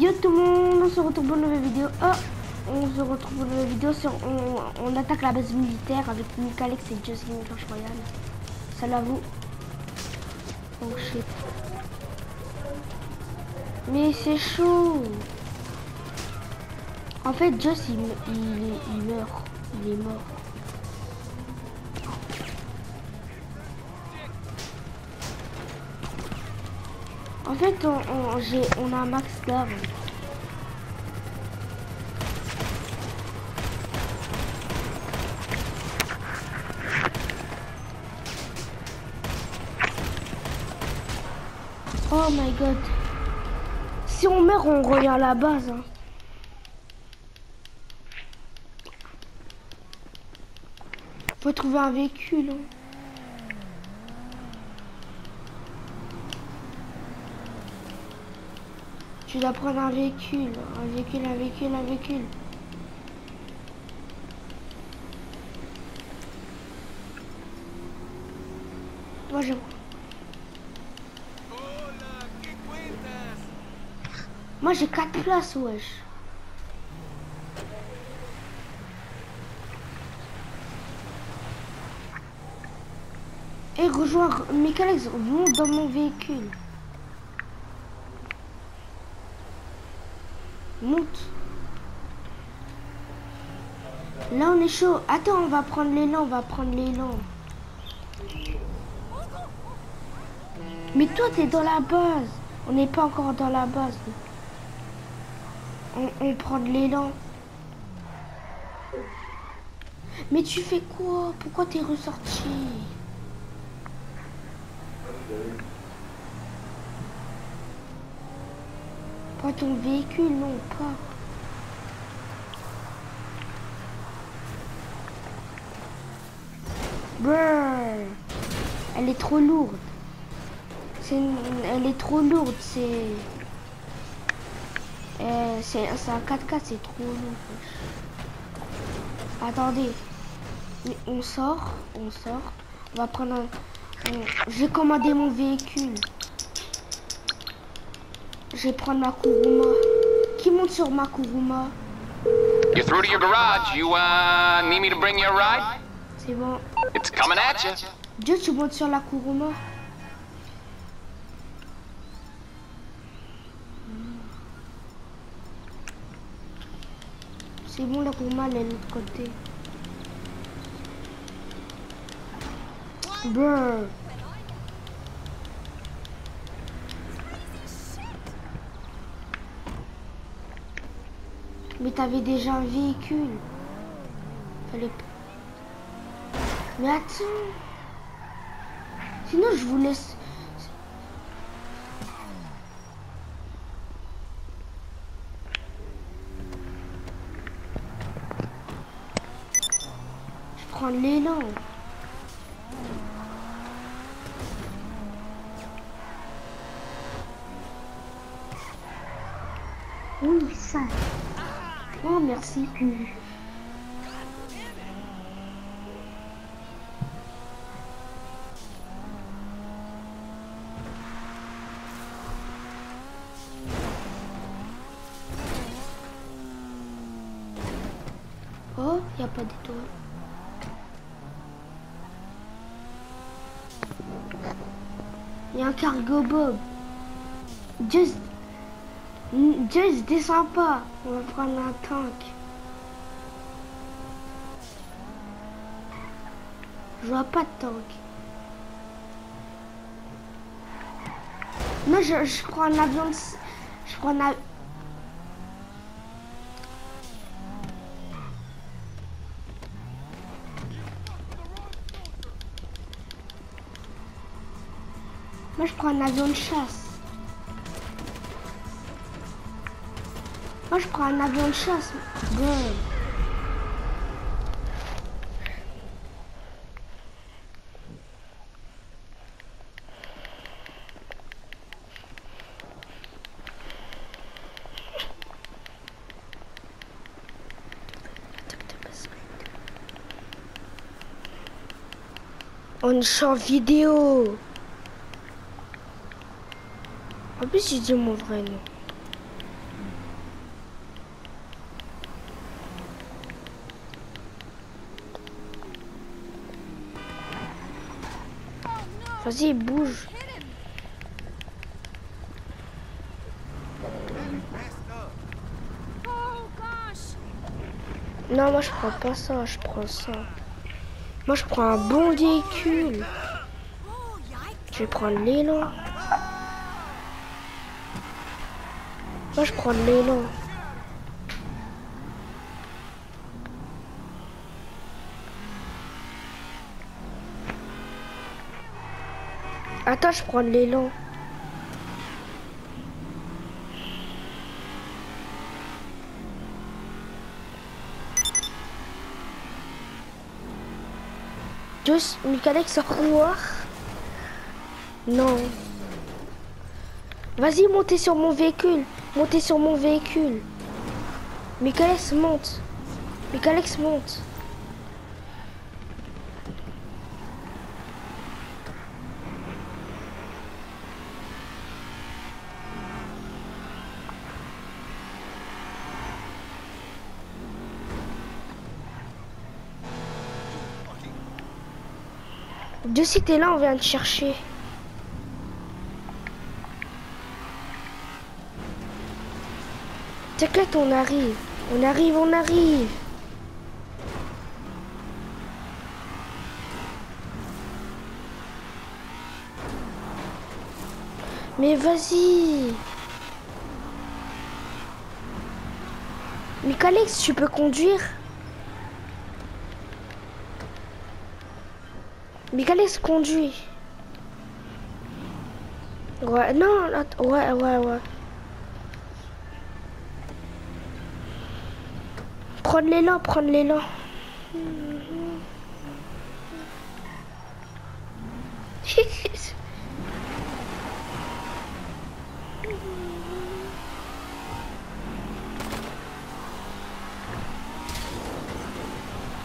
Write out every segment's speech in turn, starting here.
Yo tout le monde, on se retrouve pour une nouvelle vidéo. Oh, on se retrouve pour une nouvelle vidéo sur on, attaque la base militaire avec Nick Alex et Jocelyn Clash Royale. Salut à vous. Oh shit. Mais c'est chaud. En fait, Joss il, il, il meurt. Il est mort. En fait, on, a un max d'armes. Oh my god. Si on meurt, on revient à la base. hein. Faut trouver un véhicule. hein. Tu dois prendre un véhicule, un véhicule, un véhicule, un véhicule. Moi je... Moi j'ai 4 places, wesh. Et rejoins Michael, monte dans mon véhicule. Monte. Là on est Attends, on va prendre l'élan, on va prendre l'élan. Mais toi t'es dans la base. On n'est pas encore dans la base. On, prend de l'élan. Mais tu fais quoi? Pourquoi t'es ressorti? Pas ton véhicule, non, pas. Brrr. Elle est trop lourde. C'est une- Elle est trop lourde, c'est... Euh, c'est un 4x4, c'est trop lourd. Attendez. On sort, on sort. On va prendre un... J'ai commandé mon véhicule. Je vais prendre ma Kuruma. Qui monte sur ma Kuruma? You're through to your garage. You, uh, need me to bring ride? C'est bon. It's coming at you. Dieu, tu montes sur la Kuruma C'est bon, la Kuruma, elle est de l'autre côté. Mais t'avais déjà un véhicule. Fallait pas. Mais attends. Sinon, je vous laisse. Je prends l'élan. Oui, ça. Oh, merci. Cargo bob. Just... Just descends pas. On va prendre un tank. Je vois pas de tank. Non, je, je prends un avion de... Je prends un avion... Moi, je prends avion de chasse. Moi, je prends un avion de chasse. On en vidéo. En plus, j'ai dit mon vrai nom. Vas-y, bouge. Non, moi je prends pas ça, je prends ça. Moi je prends un bon véhicule. Je vais prendre l'élan. Moi je prends l'élan. Attends, je prends l'élan. Juste, Michalex sort couloir. Non. Vas-y, montez sur mon véhicule. Montez sur mon véhicule. Michalex monte. Michalex monte. De si t'es là, on vient te chercher. T'inquiète, on arrive. On arrive, on arrive. Mais vas-y. Michalex, tu peux conduire? Michalex conduit. Ouais, non, ouais, ouais, ouais. Prendre l'élan, prendre l'élan.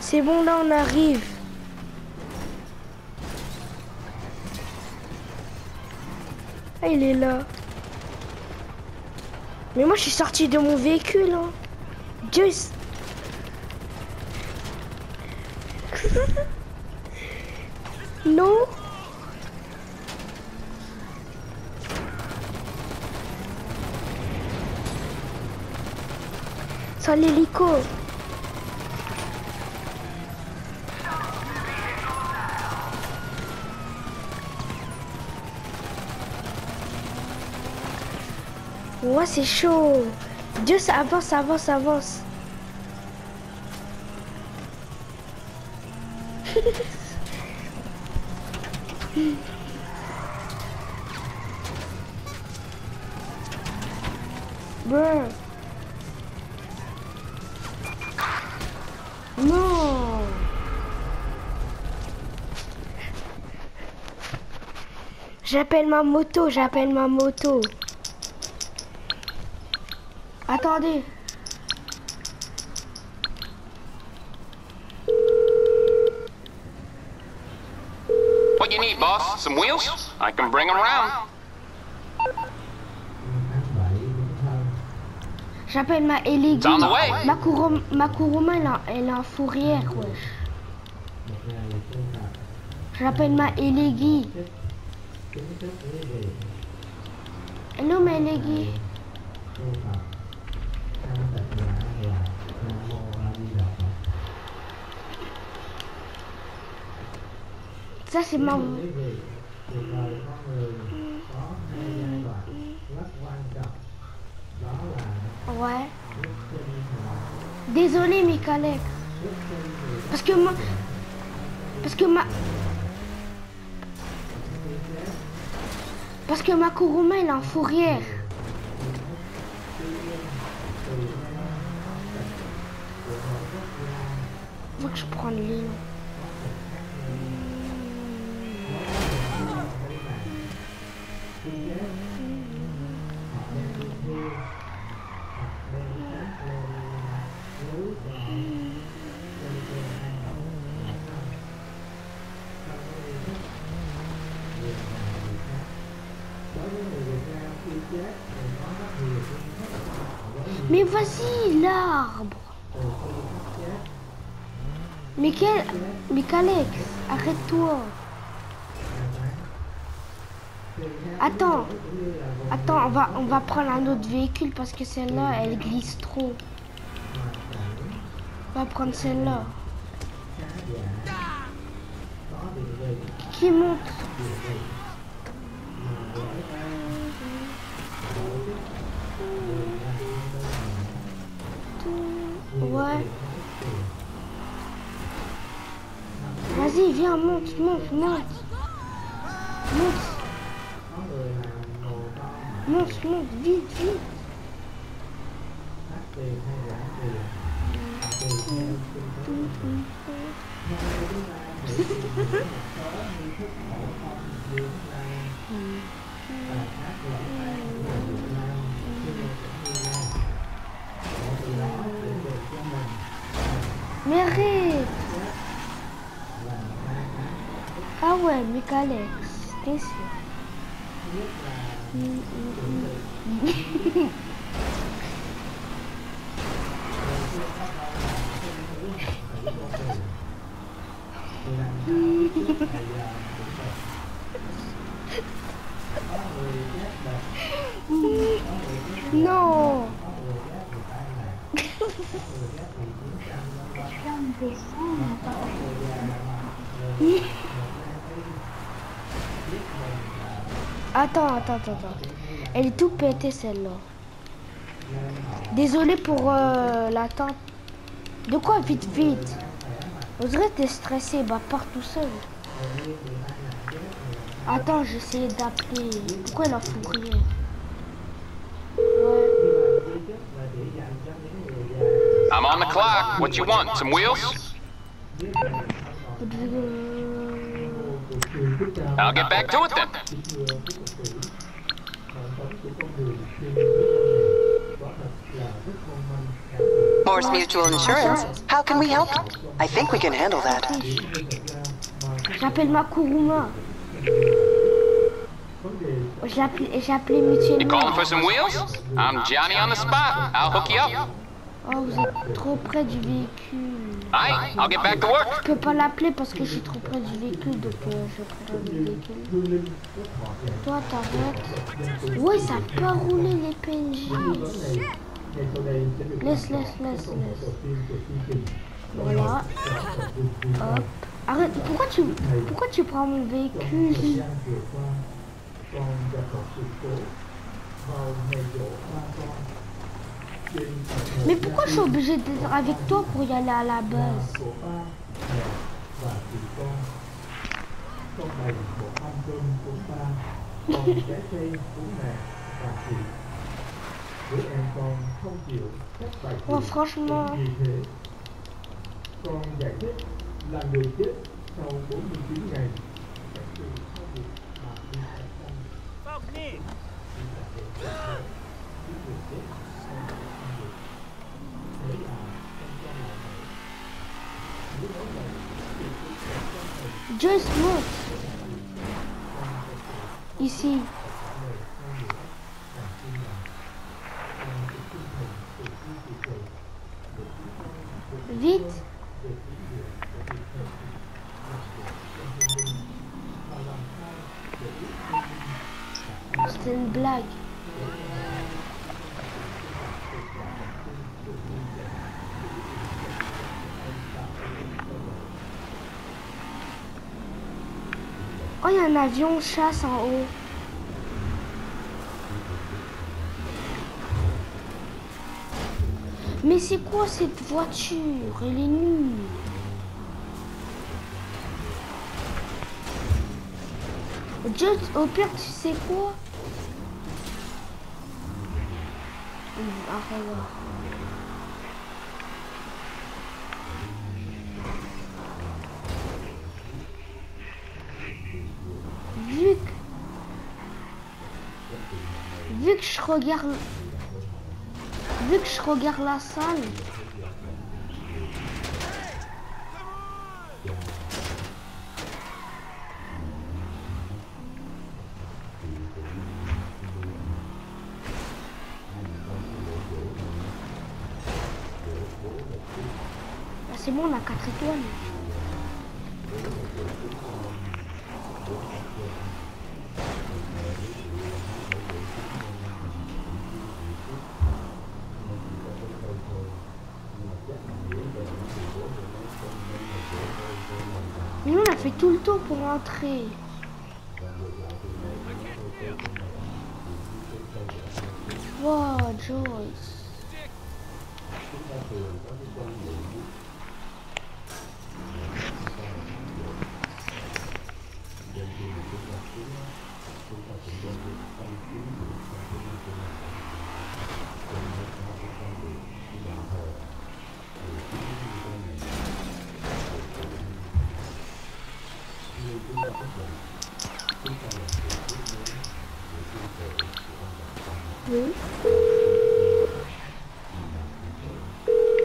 C'est bon, là on arrive. Ah, il est là. Mais moi, je suis sorti de mon véhicule. Hein. Dieu. il s- non. C'est l'hélico. Ouais, c'est chaud. Dieu, ça avance, avance, avance. J'appelle ma moto, j'appelle ma moto. Attendez. What you need, boss? Some wheels? I can bring them around. J'appelle ma way. Ma Kuruma, ma Kuruma, elle, a- elle est en fourrière, wesh. J'appelle ma Eligi. Hello, ma Eligi. Ça, c'est ma... Ouais. Désolé, Mikalek. Parce que moi... Parce que ma... Parce que ma Kuruma, elle est en fourrière. Faut que je prenne l'île. Mais vas-y, l'arbre. Mais quel... Mais Alex, arrête-toi. Attends. Attends, on va, on va prendre un autre véhicule parce que celle-là, elle glisse trop. On va prendre celle-là. Qui monte Ouais. Vas-y, viens, monte, monte, monte. Monte. Monte, monte, vite, vite. Mais arrête Ah ouais, Micalex, t'es sûr Mm, mm, mm. Non Attends, attends, attends. Elle est tout pétée celle-là. Désolé pour euh, l'attente. De quoi vite, vite? On dirait t'es stressé, bah pars tout seul. Attends, j'essayais d'appeler. Pourquoi elle a fou clock. What you want? Some wheels? I'll get back to it then. Morse Mutual Insurance. How can we help? I think we can handle that. J'appelle ma Kuruma. J'ai appelé, j'ai appelé You calling for some wheels? I'm Johnny on the spot. I'll hook you up. Oh, vous êtes trop près du véhicule. Aye, I'll get back to work. Je peux pas l'appeler parce que je suis trop près du véhicule, donc euh, je prends le véhicule. Toi, t'arrêtes. Ouais, ça peut rouler les PNJ. Laisse, laisse, laisse, laisse. Voilà. Hop. Arrête, pourquoi tu, pourquoi tu prends mon véhicule? Mais pourquoi je suis obligé d'être avec toi pour y aller à la base Oh, franchement. Just monte. Ici. Vite. C'était une blague. Oh, il y a un avion chasse en haut. Mais c'est quoi cette voiture? Elle est nulle. Just, au pire, tu sais quoi? Je regarde... Vu que je regarde la salle... fait tout le tour pour rentrer. Wow, Joyce.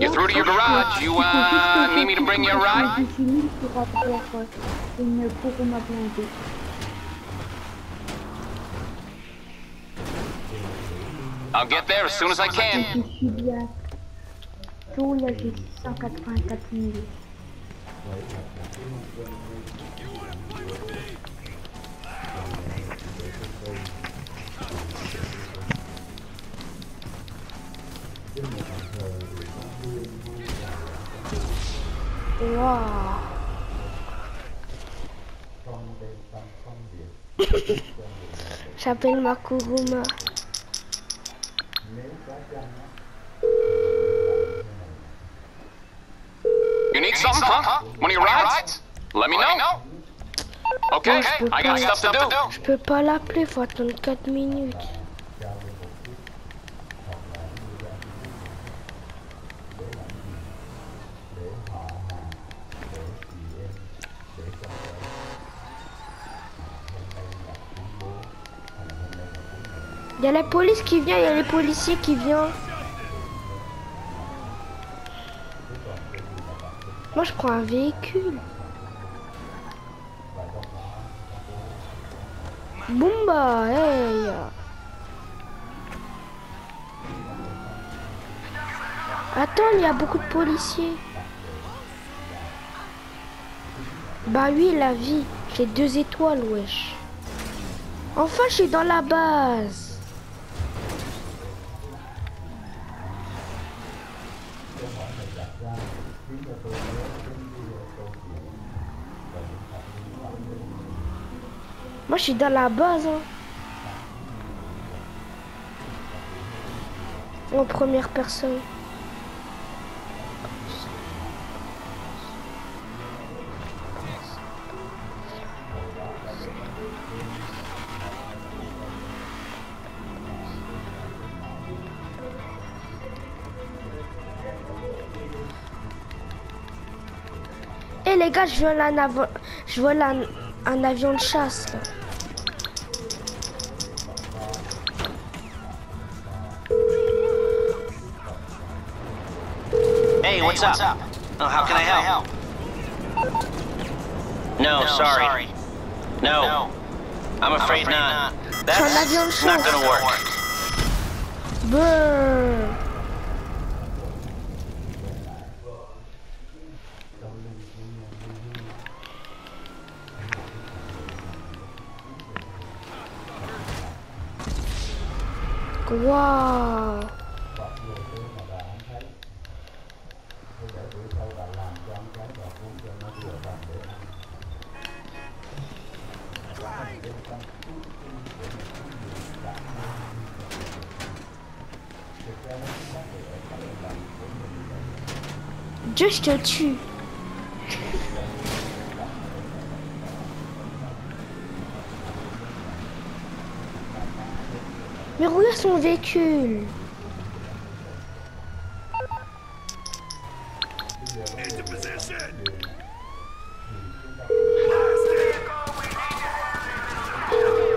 You're through to your garage. You uh, need me to bring you a ride? Je suis nulle pour rapport. Ils ne pourront m'implanter. I'll get there as soon as I can. Wow. J'appelle ma Kuruma. You need something, huh? One of your rides? Let me know. Okay, I got stuff to do. Je peux pas l'appeler, faut attendre 4 minutes. Il y a la police qui vient, il y a les policiers qui viennent. Moi je prends un véhicule. Boomba, hey Attends, il y a beaucoup de policiers. Bah oui, la vie. J'ai deux étoiles, wesh. Enfin, je suis dans la base. Moi, je suis dans la base. hein. En première personne. Les gars, je vole un, avion, je vole un, un avion de chasse là. Hey, what's up? Oh, how can I help? No, sorry. No, I'm afraid not. That's not gonna work. Brrr. Wow. Dieu, je Mais regarde son véhicule.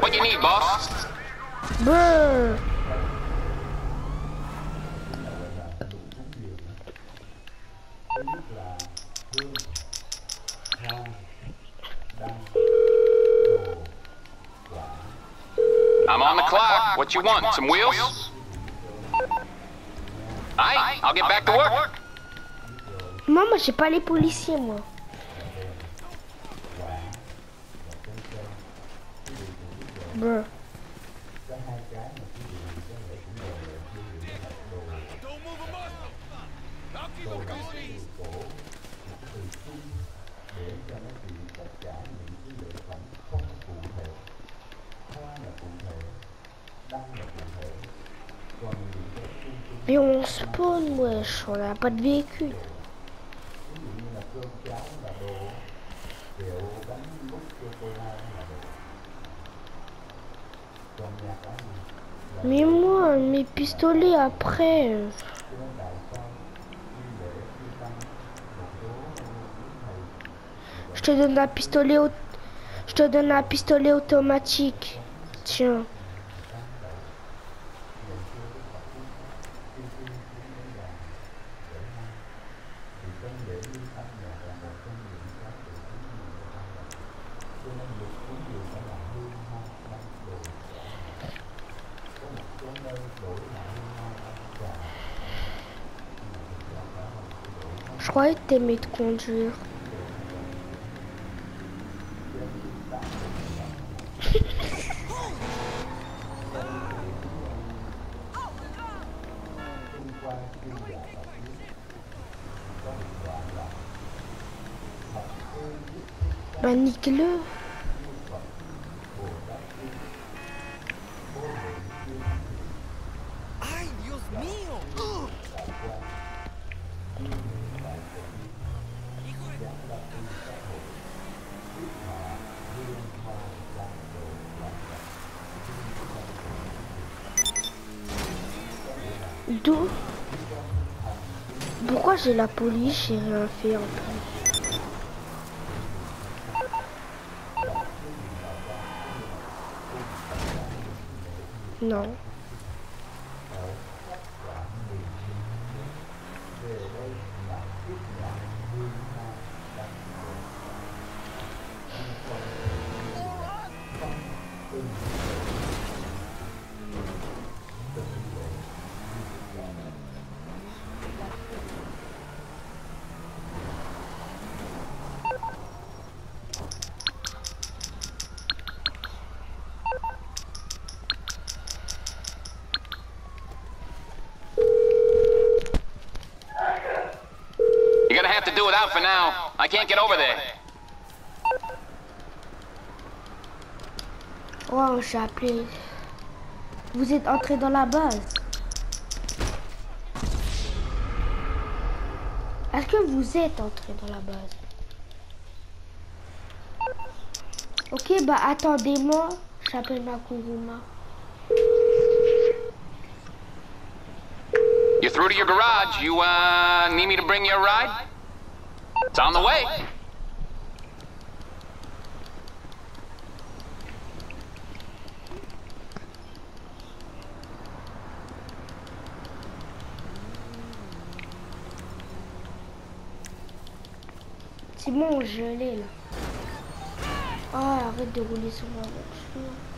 What you need, boss? Brrr. I'm on the clock. What you want? Some wheels? Aye, I'll get back to work. Moi, moi, j'ai pas les policiers, moi. Mais on spawn, wesh, on n'a pas de véhicule. Mais moi, mes pistolets après. euh, Je te donne un pistolet Je te donne un pistolet automatique. Tiens. Je croyais que t'aimais de conduire. Bah nique-le. D'où? Pourquoi j'ai la police J'ai rien fait en plus? Non. You're gonna have to do without for now. I can't get over there. Oh, j'ai appelé. Vous êtes entré dans la base. Est-ce que vous êtes entré dans la base? Ok, bah attendez-moi. J'appelle ma Kuruma. You're through to your garage. You, uh, need me to bring you a ride? It's on the way. C'est bon, je l'ai là. Oh, arrête de rouler sur ma voiture.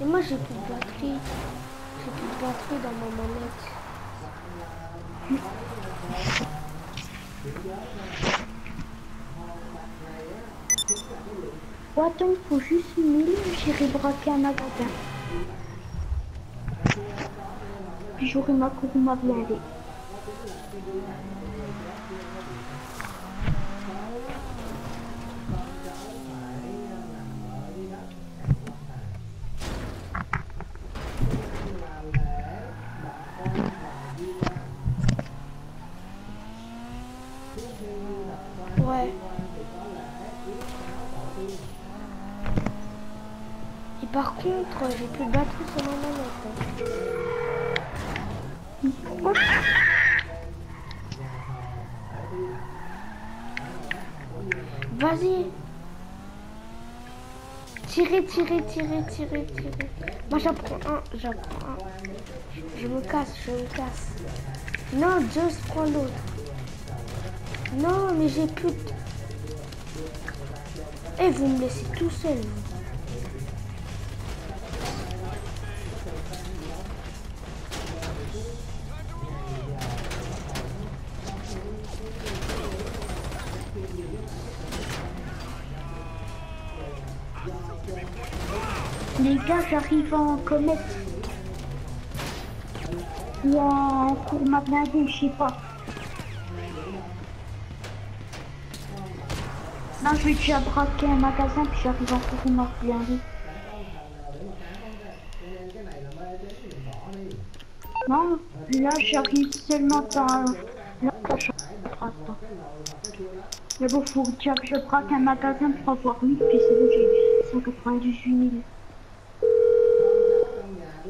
Et moi, j'ai plus de batterie. J'ai plus batterie dans ma manette. Oh, attends, faut juste 1000, j'irai braquer un magasin. Puis j'aurai ma Kuruma blindée. Vas-y. Tirez, tirez, tirez, tirez, tirez. Moi j'apprends un, j'apprends un. Je, me casse, je me casse. Non, Just prends l'autre. Non, mais j'ai plus. Et vous me laissez tout seul. J'arrive en comète. Ou en cours magnadé, je sais pas. Non, je vais déjà braquer un magasin, puis j'arrive en cours magnadé. Non, là, j'arrive seulement braque pas. Mais bon, faut que je braque un magasin pour avoir 8, puis c'est bon, j'ai 198 000.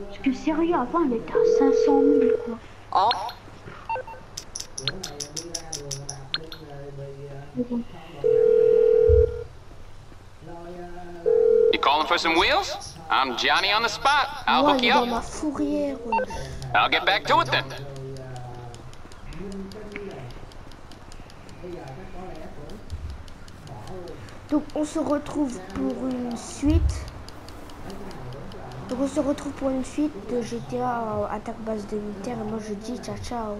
Parce que sérieux, avant, elle était à 500 000, quoi. Bon. You calling for some wheels? I'm Johnny on the spot. I'll Moi, hook you up. fourrière. ouais. I'll get back to it then. Donc on se retrouve pour une suite. Donc on se retrouve pour une suite de GTA euh, Attaque base de militaire et moi je dis ciao ciao.